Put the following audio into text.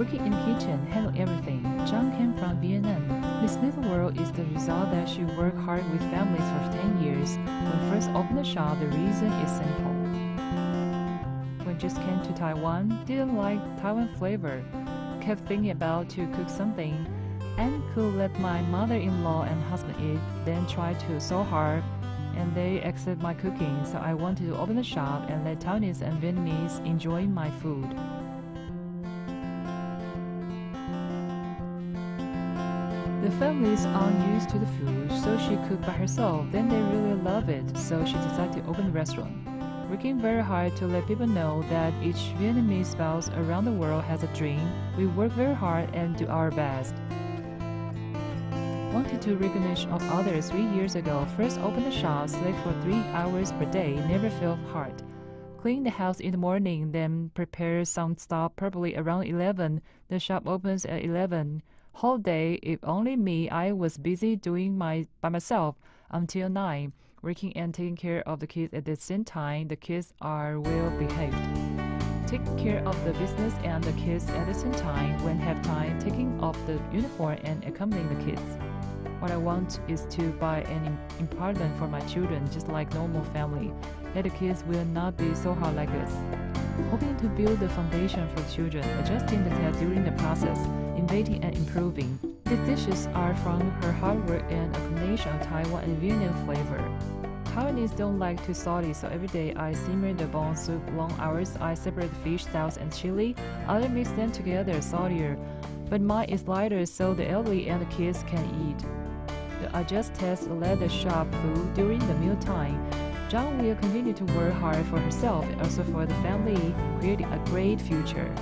Working in kitchen, handle everything. Zhang came from Vietnam. This little world is the result that she worked hard with families for 10 years. When first opened the shop, the reason is simple. When just came to Taiwan, didn't like Taiwan flavor, kept thinking about to cook something, and could let my mother-in-law and husband eat, then tried to so hard, and they accept my cooking, so I wanted to open the shop and let Taiwanese and Vietnamese enjoy my food. The families aren't used to the food, so she cooked by herself. Then they really love it, so she decided to open a restaurant. Working very hard to let people know that each Vietnamese spouse around the world has a dream, we work very hard and do our best. Wanted to recognition of others three years ago, first opened the shop, slept for three hours per day, never felt hard. Clean the house in the morning, then prepare some stuff probably around 11. The shop opens at 11 whole day if only me i was busy doing my by myself until 9 working and taking care of the kids at the same time. The kids are well behaved. Take care of the business and the kids at the same time. When have time taking off the uniform and accompanying the kids what i want is to buy an apartment for my children just like normal family that the kids will not be so hard like us hoping to build the foundation for children adjusting the task during the process innovating and improving. These dishes are from her hard work and a combination of Taiwan and Vietnam flavor. Taiwanese don't like too salty, so every day I simmer the bone soup long hours. I separate fish, sauce, and chili. Other mix them together saltier, but mine is lighter so the elderly and the kids can eat. The adjust test let the shop food during the mealtime. Zhang will continue to work hard for herself and also for the family, creating a great future.